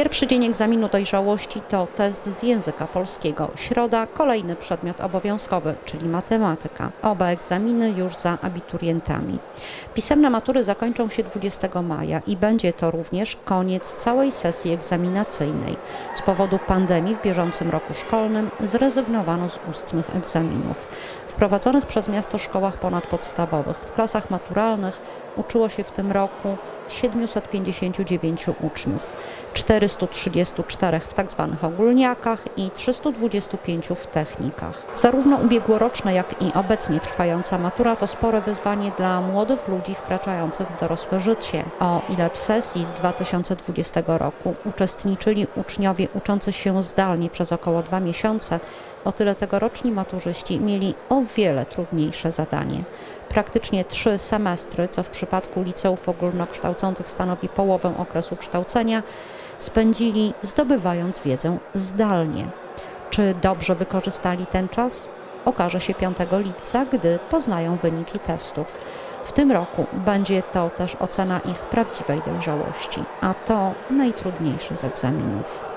Pierwszy dzień egzaminu dojrzałości to test z języka polskiego. Środa kolejny przedmiot obowiązkowy, czyli matematyka. Oba egzaminy już za abiturientami. Pisemne matury zakończą się 20 maja i będzie to również koniec całej sesji egzaminacyjnej. Z powodu pandemii w bieżącym roku szkolnym zrezygnowano z ustnych egzaminów. W prowadzonych przez miasto szkołach ponadpodstawowych w klasach maturalnych uczyło się w tym roku 759 uczniów, 434 w tzw. ogólniakach i 325 w technikach. Zarówno ubiegłoroczna, jak i obecnie trwająca matura to spore wyzwanie dla młodych ludzi wkraczających w dorosłe życie. O ile w sesji z 2020 roku uczestniczyli uczniowie uczący się zdalnie przez około dwa miesiące, o tyle tegoroczni maturzyści mieli o wiele trudniejsze zadanie. Praktycznie trzy semestry, co w przypadku liceów ogólnokształcących stanowi połowę okresu kształcenia, spędzili zdobywając wiedzę zdalnie. Czy dobrze wykorzystali ten czas? Okaże się 5 lipca, gdy poznają wyniki testów. W tym roku będzie to też ocena ich prawdziwej dojrzałości, a to najtrudniejszy z egzaminów.